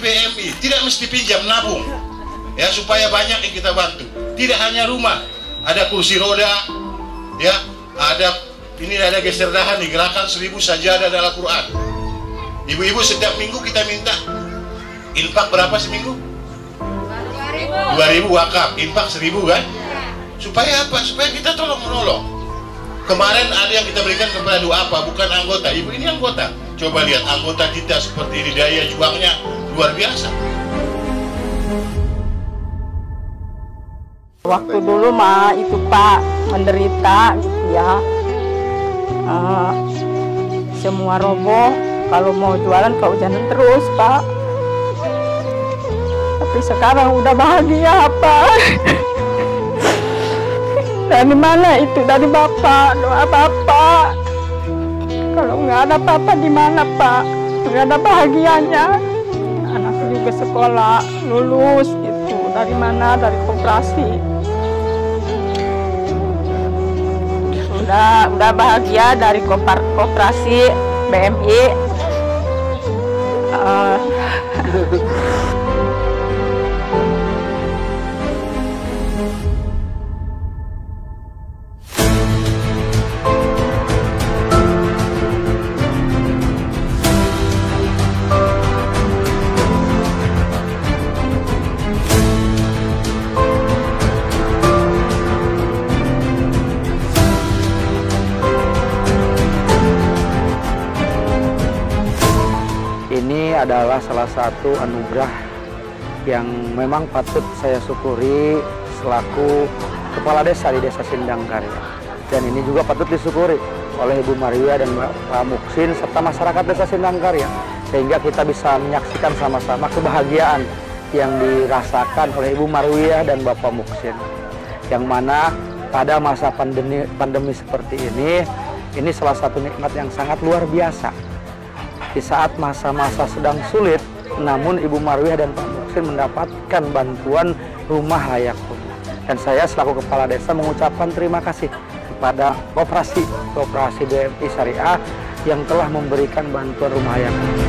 BMI. Tidak mesti pinjam nabung. Ya supaya banyak yang kita bantu. Tidak hanya rumah. Ada kursi roda ya. Ada ini ada geser dahan nih gerakan seribu sajadah dalam Quran. Ibu-ibu setiap minggu kita minta infak berapa seminggu? 2000 wakaf infak 1000 kan? Supaya apa? Supaya kita tolong menolong. Kemarin ada yang kita berikan kepada dua apa? Bukan anggota. Ibu ini anggota. Coba lihat anggota kita seperti ini daya juangnya luar biasa Waktu dulu mah itu Pak menderita gitu ya. Uh, semua roboh, kalau mau jualan kehujanan terus Pak. Tapi sekarang udah bahagia Pak. Dari mana itu? Dari Bapak, doa Bapak. Kalau nggak ada Bapak di mana Pak? Nggak ada bahagianya. Juga sekolah, lulus itu. Dari mana? Dari koperasi. udah udah bahagia dari koperasi BMI uh, adalah salah satu anugerah yang memang patut saya syukuri selaku kepala desa di desa Sindangkarya. Dan ini juga patut disyukuri oleh Ibu Maria dan Pak Muksin serta masyarakat desa Sindangkarya. Sehingga kita bisa menyaksikan sama-sama kebahagiaan yang dirasakan oleh Ibu Maria dan Bapak Muksin. Yang mana pada masa pandemi, pandemi seperti ini, ini salah satu nikmat yang sangat luar biasa di saat masa-masa sedang sulit, namun Ibu Marwiah dan Pak Muksin mendapatkan bantuan rumah layak huni. Dan saya selaku Kepala Desa mengucapkan terima kasih kepada Koperasi Koperasi BMI Syariah yang telah memberikan bantuan rumah layak huni.